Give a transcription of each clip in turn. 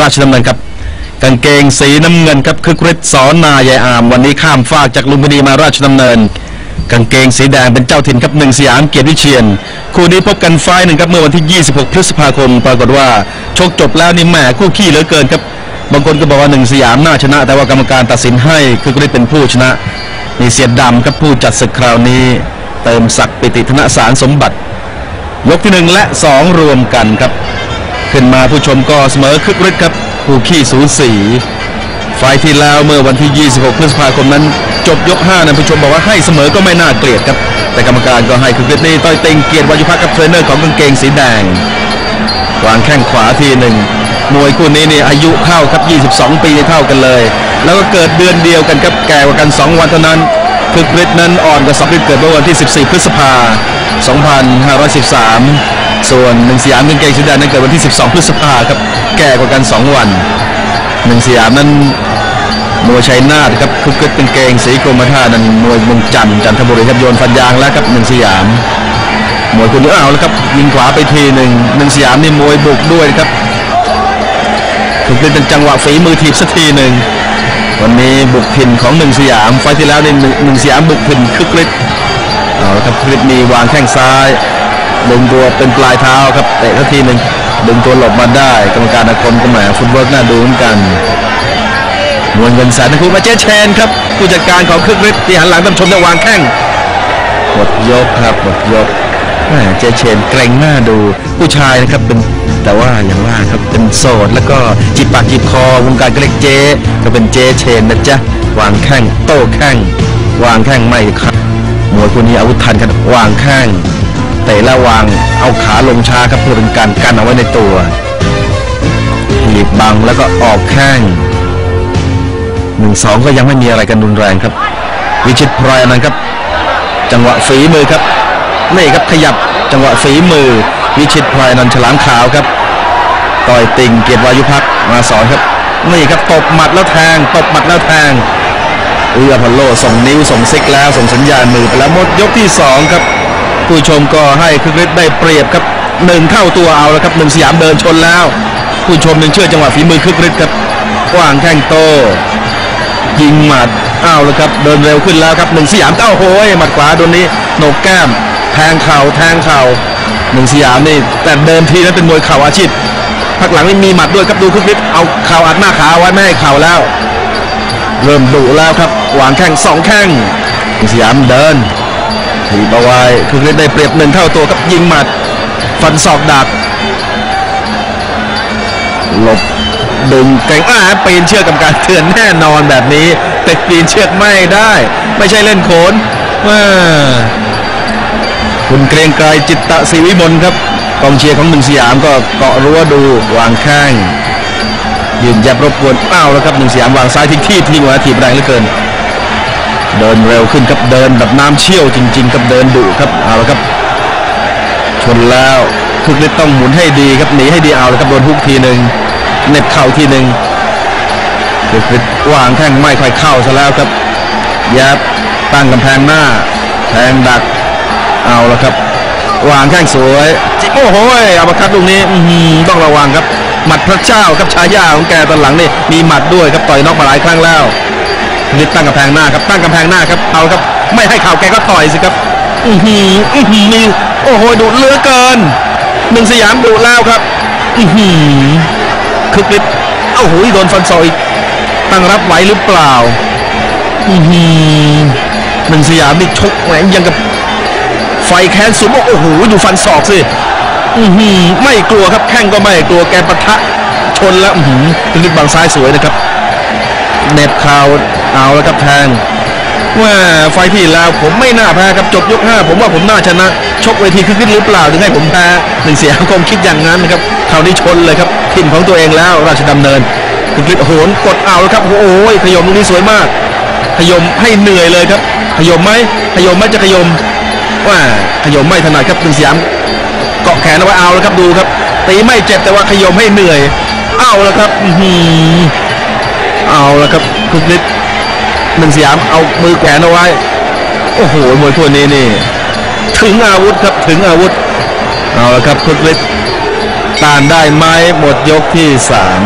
ราชดำเนินครับกางเกงสีน้ำเงินครับคึกฤทธิ์สอนนายายอาม วันนี้ข้ามฟากจากลุมพินีมาราชดำเนินกางเกงสีแดงเป็นเจ้าถิ่นครับหนึ่งสยามเกียรติวิเชียน คู่นี้พบกันไฟหนึ่งครับเมื่อวันที่ 26 พฤษภาคม ปรากฏว่าชกจบแล้วนี่แหมคู่ขี้เหลือเกินครับบางคนก็บอกว่าหนึ่งสยามน่าชนะ แต่ว่ากรรมการตัดสินให้คึกฤทธิ์เป็นผู้ชนะนี่เสียดำครับผู้จัดศึกคราวนี้ เติมศักดิ์ปิติธนสารสมบัติ ยกที่หนึ่งและสองรวมกันครับ ขึ้นมาผู้ชมก็เสมอคึกฤทธิ์ครับคู่คี่สูสีไฟต์ที่แล้วเมื่อวันที่ 26 พฤษภาคมนั้น จบยก 5นะผู้ชมบอกว่าให้เสมอก็ไม่น่าเกลียดครับ แต่กรรมการก็ให้คึกฤทธิ์นี่ต้อยเต็งเกียรติวายุพักกับเทรนเนอร์ของกางเกงสีแดงวางแข้งขวาทีหนึ่งมวยคู่นี้นี่อายุเข้าครับ 22 ปีเท่ากันเลย แล้วก็เกิดเดือนเดียวกันครับแก่กว่ากัน 2 วันเท่านั้นคึกฤทธิ์นั้นอ่อนกว่าสักฤทธิ์เกิดเมื่อวันที่ 14 พฤษภา 2513 ส่วนหนึ่งสยามกางเกงสีแดงนั้นเกิดวันที่ 12 พฤษภาครับ แก่กว่ากัน 2 วันหนึ่งสยามนั้นมวยชัยนาทครับคึกฤทธิ์กางเกงสีกรมท่านั้นมวยมงจันจันทบุรีครับโยนฟันยางแล้วครับหนึ่งสยามมวยคุณเอาแล้วครับยิงขวาไปทีหนึ่งหนึ่งสยามนี่มวยบุกด้วยครับถูกเล่นเป็นจังหวะฝีมือถีบสักทีหนึ่งวันนี้บุกถิ่นของหนึ่งสยามไฟที่แล้วนี่หนึ่งหนึ่งสยามบุกถิ่นคึกฤทธิ์เอาละครับคึกฤทธิ์นี่วางแข้งซ้าย ดึงตัวเป็นปลายเท้าครับเตะสักทีหนึ่งดึงตัวหลบมาได้กรรมการอาคมก็แหมฟุตบอลน่าดูเหมือนกันมวลเงินแสนนะคุณมาเจเชนครับผู้จัดการของคึกฤทธิ์ที่หันหลังท่านผู้ชมได้วางแข้งหมดยกครับหมดยกแหมเจเชนเกรงหน้าดูผู้ชายนะครับเป็นแต่ว่าอย่างว่าครับเป็นโสดแล้วก็จีบปากจีบคอวงการก็เรียกเจก็เป็นเจเชนนะจ๊ะวางแข้งโต้แข้งวางแข้งไม่ครับมวยคู่นี้อาวุธทันกันวางแข้ง เตะแล้วางเอาขาลงช้าครับเพื่อเป็นการกันเอาไว้ในตัวหลีบบังแล้วก็ออกแข้งหนึ่งสองก็ยังไม่มีอะไรกันรุนแรงครับ วิชิตพรอยนั้นครับ จังหวะฝีมือครับนี่ครับขยับจังหวะฝีมือ วิชิตพลายนันฉลามขาวครับ ต่อยติงเกียรติวายุพักมาสอนครับนี่ครับตบหมัดแล้วแทงตบหมัดแล้วแทงเอือพอลโลส่งนิ้วส่งซิกแล้วส่งสัญญาณมือไปแล้วหมดยกที่สองครับ ผู้ชมก็ให้คึกฤทธิ์ได้เปรียบครับหนึ่งเข้าตัวเอาแล้วครับหนึ่งสยามเดินชนแล้ว ผู้ชมยังเชื่อจังหวะฝีมือคึกฤทธิ์ครับกว้างแข้งโต ยิงหมัดอ้าวแล้วครับเดินเร็วขึ้นแล้วครับหนึ่งสยามเต้าโหยหมัดขวาโดนนี้โหนกแก้ม แทงเข่าแทงเข่าหนึ่งสยามนี่แต่เดิมทีนั้นเป็นมวยเข่าอาชีพพักหลังนี่มีหมัดด้วยครับดูคึกฤทธิ์เอาเข่าอัดหน้าขาไว้ไม่ให้เข่าแล้ว เริ่มดุแล้วครับวางแข้งสองแข้งหนึ่งสยามเดิน ถีบเอาไว้คึกฤทธิ์ได้เปรียบหนึ่งเท่าตัวครับยิงหมัด ฟันศอกดักหลบดึงเก่งอ่าปีนเชือกกับการเถื่อนแน่นอนแบบนี้แต่ปีนเชือกไม่ได้ ไม่ใช่เล่นโขนว่าคุณเกรียงไกรจิตตะศรีวิมลครับกองเชียร์ของหนึ่งสยามก็เกาะรั้วดูวางข้างยืนยับรบกวนเป้าแล้วครับหนึ่งสยามวางซ้ายทิ้งที่ทิ้งไว้ถีบแรงเหลือเกิน เดินเร็วขึ้นครับเดินแบบน้ำเชี่ยวจริง ๆ ครับเดินดุครับเอาละครับชนแล้วคึกฤทธิ์ต้องหมุนให้ดีครับหนีให้ดีเอาล้วครับโดนฮุกทีหนึ่งเน็บเข่าทีหนึ่งคึกฤทธิ์วางแข้งไม่ค่อยเข้าซะแล้วครับยับตั้งกำแพงหน้าแทงดักเอาล้วครับ วางแข้งสวยจิโอ้โหเอามาคัดลูกนี้ต้องระวังครับหมัดพระเจ้าครับชายาของแกตอนหลังนี่มีหมัดด้วยครับต่อยนอกมาหลายครั้งแล้ว ฤทธิ์ตั้งกำแพงหน้าครับตั้งกำแพงหน้าครับเอาครับ ไม่ให้เข่าแกก็ต่อยสิครับ อือหืออือหือนี่โอ้โหดุเหลือเกินหนึ่งสยามดุแล้วครับ อือหือคึกฤทธิ์โอ้โหโดนฟันศอกอีกตั้งรับไหวหรือเปล่า อือหือหนึ่งสยามนี่ชกแหมยังกับไฟแค้นสุดโอ้โหดูฟันศอกสิอือหือไม่กลัวครับแข้งก็ไม่กลัวแกปะทะชนแล้วอือหือคึกฤทธิ์บางซ้ายสวยนะครับ เน็บข่าวเอาแล้วครับแทงว่าไฟล์ที่แล้วผมไม่น่าแพ้ครับจบยก 5 ผมว่าผมน่าชนะ ชกเวทีคึกฤทธิ์หรือเปล่าถึงให้ผมแพ้หนึ่งเสียคงคิดอย่างนั้นนะครับคราวนี้ชนเลยครับถิ่นของตัวเองแล้วราชดำเนินคึกฤทธิ์โหนกดเอาแล้วครับโอ้ยขยมลูกนี้สวยมาก ขยมให้เหนื่อยเลยครับขยมไหมขยมไหมจะขยมว่าขยมไม่ถนัดครับหนึ่งเสียามเกาะแขนเอาไว้เอาแล้วครับดูครับตีไม่เจ็บแต่ว่าขยมให้เหนื่อยเอาแล้วครับอื เอาแล้วครับคึกฤทธิ์หนึ่งสยามเอามือแขวนเอาไว้โอ้โหมวยคู่นี้นี่ ถึงอาวุธครับถึงอาวุธ เอาละครับพุทธฤทธิ์ต้านได้ไหมหมดยกที่สาม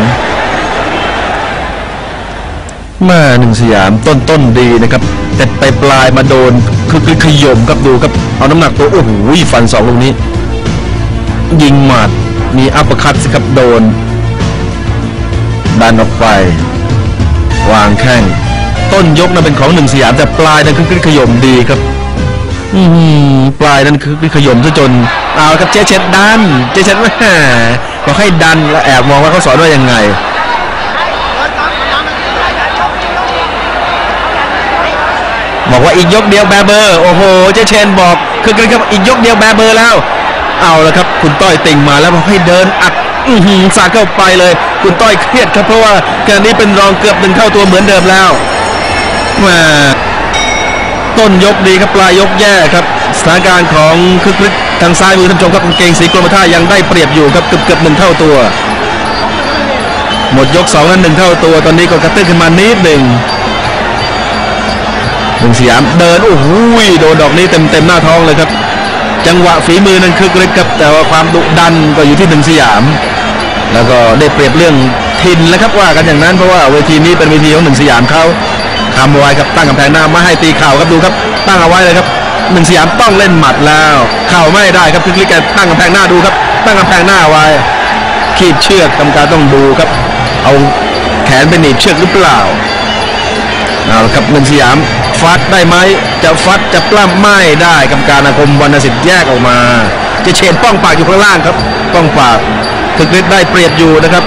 มาหนึ่งสยามต้นต้นดีนะครับ แต่ไปปลายมาโดนคือคือขยมครับดูครับ เอาน้ำหนักตัวโอ้โหฟันสองลูกนี้ ยิงหมัดมีอัปคัตสิครับโดนดันออกไป วางแข้งต้นยกนั้นเป็นของหนึ่งสยามแต่ปลายนั้นคือคือขยมดีครับ อืมปลายนั้นคือคือขยมซะจนเอาละครับเจเช็ดดันเจเช็ดแม่บอกให้ดันแล้วแอบมองว่าเขาสอนว่ายังไงบอกว่าอีกยกเดียวแบเบอร์โอ้โหเจเชนบอกคือกันครับอีกยกเดียวแบเบอร์แล้ว เอาละครับ คุณต้อยติ่งมาแล้วบอกให้เดินอัด อือหือสาเข้าไปเลย คุณต้อยเครียดครับเพราะว่าการนี้เป็นรองเกือบหนึ่งเท่าตัวเหมือนเดิมแล้วมาต้นยกดีครับปลายยกแย่ครับ สถานการณ์ของคึกฤทธิ์ทางซ้ายมือท่านชมครับกางเกงสีกรมท่ายังได้เปรียบอยู่ครับเกือบเกือบหนึ่งเท่าตัว หมดยกสองนั้นหนึ่งเท่าตัว ตอนนี้ก็กระตื้นขึ้นมานิดหนึ่งหนึ่งสยามเดินโอ้โหโดนดอกนี้เต็มเต็มหน้าท้องเลยครับ จังหวะฝีมือนั้นคึกฤทธิ์ครับแต่ว่าความดุดันก็อยู่ที่หนึ่งสยาม แล้วก็ได้เปรียบเรื่องทินแล้วครับว่ากันอย่างนั้นเพราะว่าเวทีนี้เป็นเวทีของหนึ่งสยามเขาคำเอาไว้ครับตั้งกำแพงหน้าไม่ให้ตีเข่าครับดูครับ ตั้งเอาไว้เลยครับหนึ่งสยามต้องเล่นหมัดแล้ว เข่าไม่ได้ครับคึกฤทธิ์แกตั้งกำแพงหน้าดูครับ ตั้งกำแพงหน้าไว้ขีดเชือกกรรมการต้องดูครับ เอาแขนไปหนีบเชือกหรือเปล่าเอาละครับหนึ่งสยาม ฟัดได้ไหมจะฟัดจะปล้ำไม่ได้กรรมการอาคมวรรณสิทธิ์แยกออกมา จะเฉดป้องปากอยู่ข้างล่างครับป้องปากคึกฤทธิ์ได้เปรียบอยู่นะครับ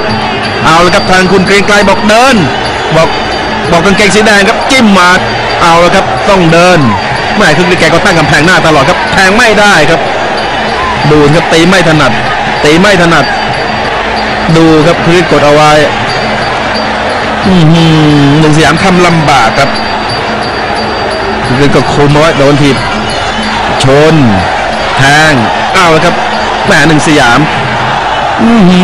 เอาละครับทางคุณเกรียงไกรบอกเดิน บอกบอกกางเกงสีแดงครับจิ้มมาเอาละครับต้องเดินแม่คึกฤทธิ์แกก็ตั้งกำแพงหน้าตลอดครับแทงไม่ได้ครับ ดูครับตีไม่ถนัดตีไม่ถนัด ดูครับคึกฤทธิ์กดเอาไว้อือหือหนึ่งสยามทำลำบากครับ คือก็คุมเอาไว้โดนทีบชนแทงอ้าวแล้วครับแหมหนึ่งสยาม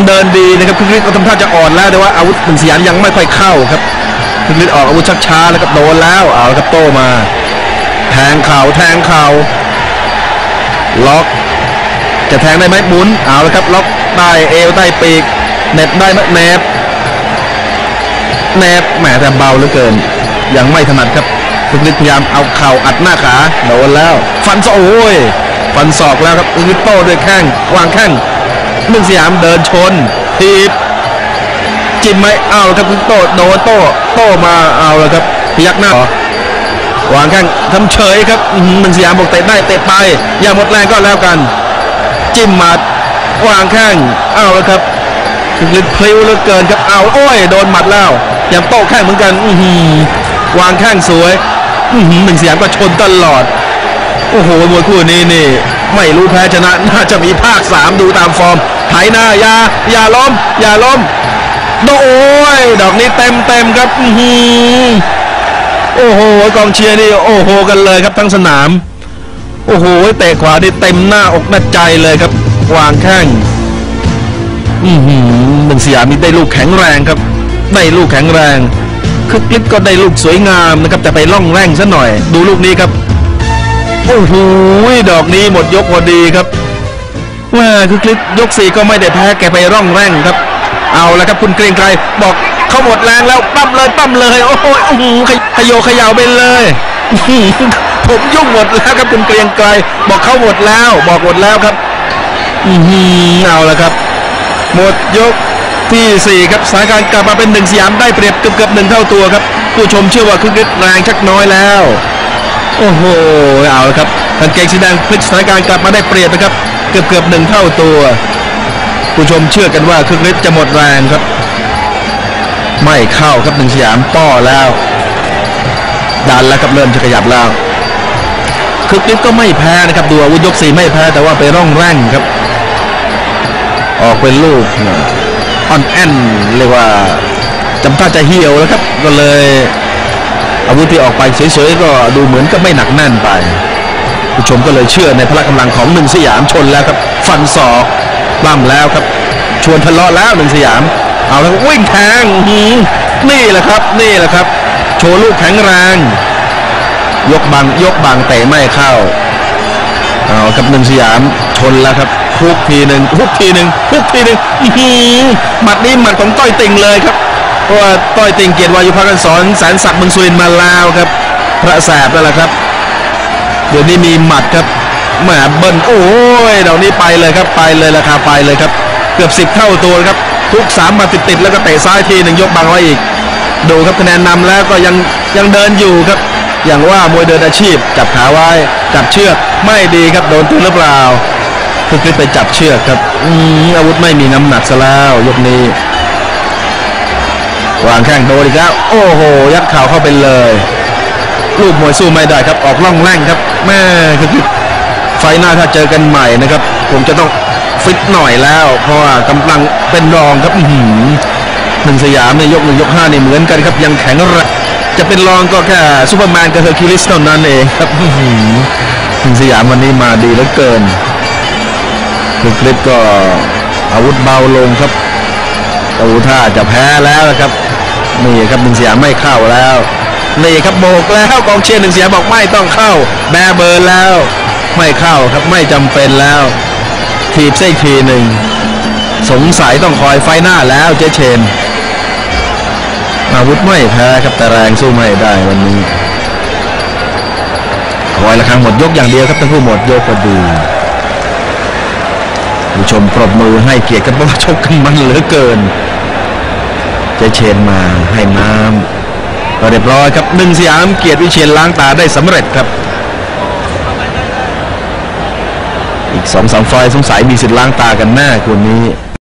เดินดีนะครับคือก็ทำท่าจะอ่อนแล้วแต่ว่าอาวุธหนึ่งสยามยังไม่ค่อยเข้าครับคือออกอาวุธชักช้าแล้วก็โดนแล้วเอาละครับโต้มา แทงเข่าแทงเข่าล็อกจะแทงได้ไหมหมุนเอาละครับล็อกใต้เอวใต้ปีกเน็บได้ไหมเน็บแนบแหมแต่เบาเหลือเกิน ยังไม่ถนัดครับ ทุกนิดพยายามเอาเข่าอัดหน้าขาโดนแล้ว ฟันศอกโอ้ยฟันศอกแล้วครับอึดโต้ด้วยแข้งวางแข้งหนึ่งสยามเดินชนทีบจิ้มไหมเอาละครับโต้โดนโต้โต้มาเอาละครับพยักหน้าวางแข้งทำเฉยครับอื้อหือหนึ่งสยามบอกเตะได้เตะไป อย่าหมดแรงก็แล้วกัน จิ้มหมัดวางแข้งเอาละครับถึงลิ้นพลิ้วเหลือเกินครับเอาโอ้ยโดนหมัดแล้วยังโต้แข้งเหมือนกัน อือหือวางแข้งสวยอือ หนึ่งเสียงก็ชนตลอด โอ้โหมวยคู่นี้นี่ ไม่รู้แพ้ชนะ น่าจะมีภาคสามดูตามฟอร์มไถหน้าอย่าอย่าล้ม อย่าล้มโอ้ยดอกนี้เต็มเต็มครับอือหือโอ้โหกองเชียร์นี่โอ้โหกันเลยครับทั้งสนาม โอ้โหเตะขวานี่เต็มหน้าอกหน้าใจเลยครับวางแข้งอือหือหนึ่งสยามนี่ได้ลูกแข็งแรงครับได้ลูกแข็งแรง คึกฤทธิ์ก็ได้ลูกสวยงามนะครับแต่ไปล่องแร่งซะหน่อย ดูลูกนี้ครับโอ้โหดอกนี้หมดยกพอดีครับแม่คึกฤทธิ์ยกสี่ก็ไม่ได้แพ้แกไปร่องแร่งครับ เอาละครับคุณเกรียงไกรบอกเขาหมดแรงแล้วปั้มเลยปั้มเลยโอ้โหขยโยขยาวไปเลยผมยุ่งหมดแล้วครับคุณเกรียงไกรบอกเขาหมดแล้ว บอกหมดแล้วครับ อือเอาละครับ หมดยก ที่ 4 ครับสถานการณ์กลับมาเป็นหนึ่งสยามได้เปรียบเกือบเกือบหนึ่งเท่าตัวครับ ผู้ชมเชื่อว่าคึกฤทธิ์แรงชักน้อยแล้ว โอ้โหเอาละครับกางเกงสีแดงพลิกสถานการณ์กลับมาได้เปรียบนะครับ เกือบเกือบหนึ่งเท่าตัว ผู้ชมเชื่อกันว่าคึกฤทธิ์จะหมดแรงครับ ไม่เข้าครับหนึ่งสยามป้อแล้วดันแล้วครับเริ่มจะขยับแล้วคึกฤทธิ์ก็ไม่แพ้นะครับดูอาวุธยกสี่ไม่แพ้แต่ว่าไปร่องแร่งครับ ออกเป็นลูก อ่อนแอนเรียกว่าจำท่าจะเหี่ยวแล้วครับ ก็เลยอาวุธที่ออกไปเฉยๆก็ดูเหมือนกับไม่หนักแน่นไป ผู้ชมก็เลยเชื่อในพละกำลังของหนึ่งสยามชนแล้วครับ ฟันศอกปล้ำแล้วครับ ชวนทะเลาะแล้วหนึ่งสยาม เอาแล้ววิ่งแทงหืนี่แหละครับ นี่แหละครับ โชว์ลูกแข็งแรง ยกบังยกบังเตะไม่เข้าเอากับหนึ่งสยามชนแล้วครับ ฮุกทีหนึ่งฮุกทีหนึ่งฮุกทีหนึ่งหมัดนี้หมัดของต้อยติ่งเลยครับ เพราะว่าต้อยติงเกียรติวายุพักกันสอนแสนศักดิ์มืองสุรินมาแล้วครับ พระแสบนั่นแหละครับ เดี๋ยวนี้มีหมัดครับแหมเบิ้ลโอ้ยเดี๋ยวนี้ไปเลยครับไปเลยราคาไปเลยครับ เกือบสิบเท่าตัวครับ ทุกสามมาติดๆแล้วก็เตะซ้ายทีหนึ่งยกบังไว้อีก ดูครับคะแนนนำแล้วก็ยังยังเดินอยู่ครับ อย่างว่ามวยเดินอาชีพจับขาไว้จับเชือกไม่ดีครับโดนตึงหรือเปล่า คือคลิปไปจับเชือกครับอืมอาวุธไม่มีน้ำหนักซะแล้วยกนี้วางแข้งโดนอีกแล้วโอ้โห ยัดเข่าเข้าไปเลย ลูกมวยสู้ไม่ได้ครับออกล่องแร่งครับแม่คือไฟหน้าถ้าเจอกันใหม่นะครับ ผมจะต้องฟิตหน่อยแล้ว เพราะว่ากำลังเป็นรองครับอือหนึ่งสยามเนี่ยยกหนึ่งยกห้านี่เหมือนกันครับยังแข็งแรงจะเป็นรองก็แค่ซูเปอร์แมนกับเฮอร์คิวลิสเท่านั้นเองครับหนึ่งสยามวันนี้มาดีเหลือเกิน คือคลิปก็อาวุธเบาลงครับตูท่าจะแพ้แล้วนะครับนี่ครับหนึ่งเสียไม่เข้าแล้วนี่ครับโบกแล้วกองเชียร์หนึ่งเสียบอกไม่ต้องเข้า แบเบิร์นแล้ว ไม่เข้าครับไม่จำเป็นแล้ว ทีบเส้นทีหนึ่งสงสัยต้องคอยไฟหน้าแล้วเจเชน อาวุธไม่แพ้ครับแต่แรงสู้ไม่ได้วันนี้คอยละครั้งหมดยกอย่างเดียวครับทั้งคู่หมดยกพอดี ผู้ชมปรบมือให้เกียรติกันเพราะว่าชกกันมันเหลือเกิน เจะเชนมาให้น้ำก็เรียบร้อยครับหนึ่งสยามเกียรติวิเชียนล้างตาได้สำเร็จครับ อีกสองสามไฟสงสัยมีสิทธิ์ล้างตากันแน่คนนี้